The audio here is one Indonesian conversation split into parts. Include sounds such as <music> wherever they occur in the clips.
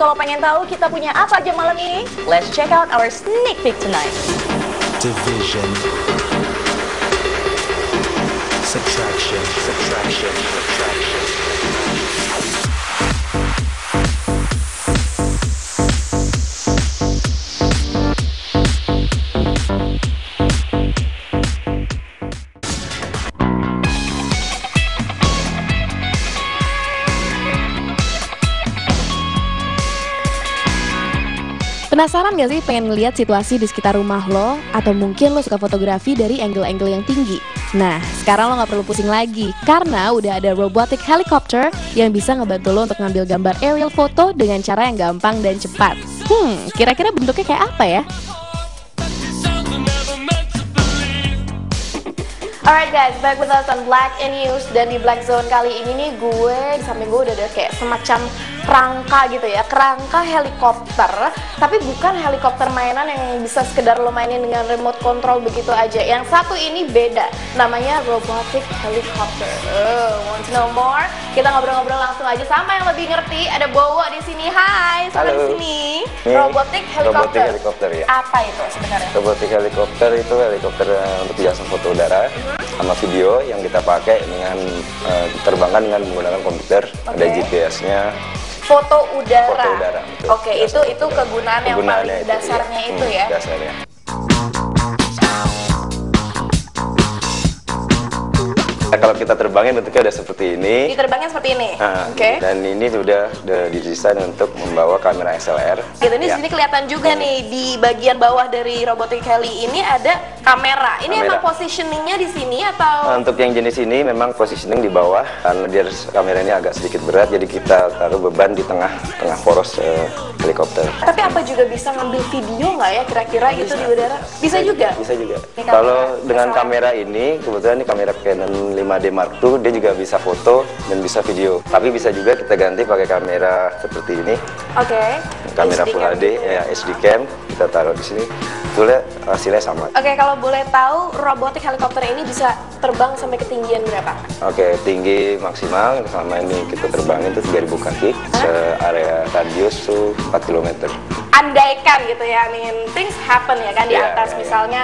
kalau pengen tahu kita punya apa aja malam ini, let's check out our sneak peek tonight. division, subtraction, subtraction, subtraction. Penasaran gak sih pengen ngeliat situasi di sekitar rumah lo? Atau mungkin lo suka fotografi dari angle-angle yang tinggi? Nah, sekarang lo gak perlu pusing lagi Karena udah ada robotic helicopter yang bisa ngebantu lo untuk ngambil gambar aerial foto dengan cara yang gampang dan cepat Hmm, kira-kira bentuknya kayak apa ya? Alright guys, back with us on Black and News dan di Black Zone kali ini nih gue di samping gue udah ada kayak semacam kerangka gitu ya, kerangka helikopter, tapi bukan helikopter mainan yang bisa sekedar lo mainin dengan remote control begitu aja. Yang satu ini beda, namanya robotic helicopter. Oh, want to know more? Kita ngobrol-ngobrol langsung aja sama yang lebih ngerti. Ada Bowo di sini. Hai, sama di Halo. sini. Ini Robotic helicopter. robotic helicopter, ya. Apa itu sebenarnya? Robotic helikopter itu helikopter eh, untuk jasa foto udara sama video yang kita pakai dengan eh, diterbangkan dengan menggunakan komputer. Ada Oke. GPS-nya. Foto udara. Foto udara, betul. Oke, Jasa itu itu udara. kegunaan yang paling itu, dasarnya iya. itu Hmm, ya. Dasarnya. Nah, kalau kita terbangin bentuknya udah seperti ini. Diterbangnya seperti ini. Nah, Oke. Dan ini sudah didesain untuk membawa kamera SLR. Gitu ini Ya. sini kelihatan juga nih di bagian bawah dari robotic heli ini ada kamera. Ini Kamera. emang positioningnya di sini Nah, atau untuk yang jenis ini memang positioning di bawah karena dia kamera ini agak sedikit berat jadi kita taruh beban di tengah tengah poros eh, helikopter. tapi apa juga bisa ngambil video nggak ya kira-kira gitu di udara? Bisa juga. Bisa juga. Kalau dengan kamera ini kebetulan ini kamera Canon 5D Mark II dia juga bisa foto dan bisa video. Tapi bisa juga kita ganti pakai kamera seperti ini, Oke. kamera HD Full HD gitu ya HD cam kita taruh di sini. Sebetulnya hasilnya sama. Oke, kalau boleh tahu robotic helikopter ini bisa terbang sampai ketinggian berapa? Oke, tinggi maksimal sama ini kita terbangin itu 3000 kaki, area radius tuh 4 km. andaikan gitu ya, I mean things happen ya kan di Iya, atas iya, iya. misalnya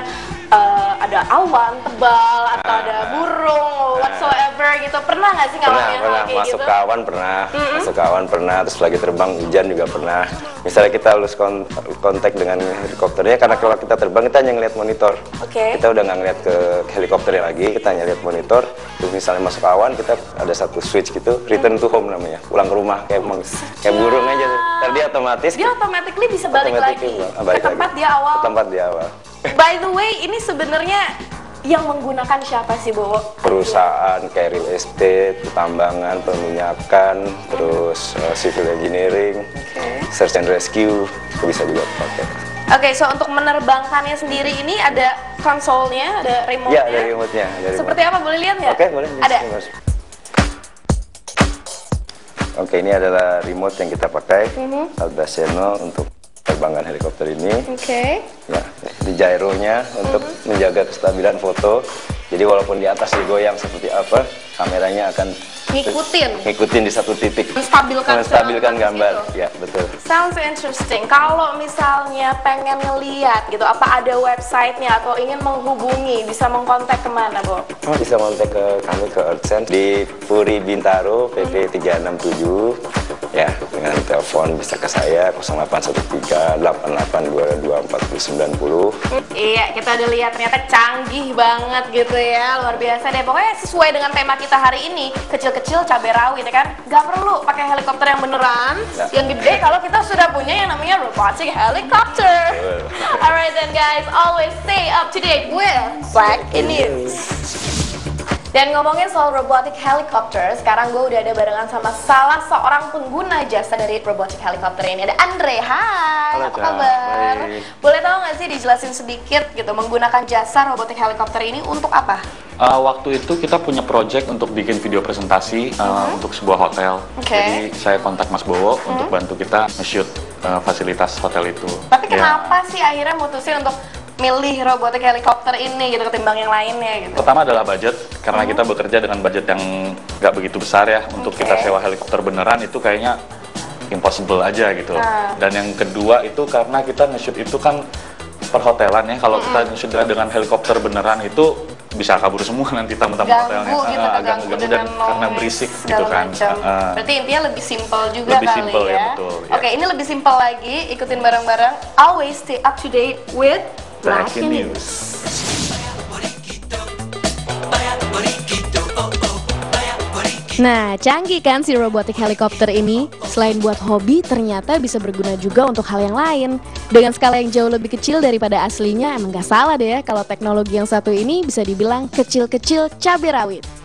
eh, ada awan tebal atau Ah, ada burung whatsoever gitu pernah nggak sih Pernah, ngalamin hal pernah kayak masuk gitu? ke awan pernah, masuk ke awan pernah, terus lagi terbang hujan juga pernah. Misalnya kita harus kon- kontak dengan helikopternya karena kalau kita terbang kita hanya ngeliat monitor. Oke. Kita udah nggak ngeliat ke helikopternya lagi, kita hanya lihat monitor. Terus misalnya masuk ke awan kita ada satu switch gitu, return to home namanya, pulang ke rumah kayak emang kayak burung aja. dia otomatis Dia automatically bisa balik lagi balik ke tempat lagi. dia awal. Ke tempat dia awal. By the way, ini sebenarnya yang menggunakan siapa sih, Bowo? perusahaan kayak real estate, pertambangan, perminyakan, terus uh, civil engineering, search and rescue, itu bisa juga pakai. Oke, so untuk menerbangkannya sendiri ini ada konsolnya, ada remote-nya. Ya, dari remote-nya. Dari Seperti apa? Boleh lihat nggak? Oke, boleh. Ada. Oke, ini adalah remote yang kita pakai, Mhm. Alba Seno untuk terbangkan helikopter ini. Oke. Ya, di gyronya untuk menjaga kestabilan foto. Jadi walaupun di atas digoyang seperti apa, kameranya akan Ngikutin. ngikutin di satu titik. Menstabilkan Menstabilkan gambar. gitu. Ya, betul. Sounds interesting. Kalau misalnya pengen ngeliat gitu, apa ada websitenya atau ingin menghubungi, bisa mengkontak ke mana, Bo? Oh, bisa kontak ke kami ke Earthsense di Puri Bintaro PP 367 ya dengan telepon bisa ke saya 0813 8822 4090 Iya, kita udah lihat ternyata canggih banget gitu ya, luar biasa deh. Pokoknya sesuai dengan tema kita hari ini, kecil-kecil cabai rawit ya kan. Gak perlu pakai helikopter yang beneran, Ya. yang gede kalau kita sudah punya yang namanya robotic helicopter. Alright then guys, always stay up to date with Black in News. Dan ngomongin soal robotic helicopter, sekarang gue udah ada barengan sama salah seorang pengguna jasa dari robotic helicopter ini. Ada Andre, hai, Halo, apa kabar? Baik. Boleh tahu nggak sih dijelasin sedikit gitu menggunakan jasa robotic helicopter ini untuk apa? Uh, waktu itu kita punya project untuk bikin video presentasi uh, untuk sebuah hotel. Mhm. Mhm. Jadi saya kontak Mas Bowo untuk bantu kita nge-shoot uh, fasilitas hotel itu. Tapi Ya. kenapa sih akhirnya mutusin untuk milih robotic helicopter ini gitu ketimbang yang lainnya gitu? Pertama adalah budget, karena kita bekerja dengan budget yang nggak begitu besar ya. Untuk Oke. kita sewa helikopter beneran itu kayaknya impossible aja gitu. Ah. Dan yang kedua itu karena kita nge-shoot itu kan perhotelan ya. Kalau kita nge-shoot dengan helikopter beneran itu bisa kabur semua <laughs> nanti tamu-tamu hotelnya. gitu Ah, keganggu ganggu dan karena berisik gitu kan. macam. Berarti intinya lebih simpel juga Lebih kali simple, ya. ya, betul, ya. Oke, ini lebih simpel lagi. Ikutin bareng-bareng. Always stay up to date with Black News. Nah, canggih kan si robotik helikopter ini? Selain buat hobi, ternyata bisa berguna juga untuk hal yang lain. Dengan skala yang jauh lebih kecil daripada aslinya, emang gak salah deh ya kalau teknologi yang satu ini bisa dibilang kecil-kecil cabai rawit.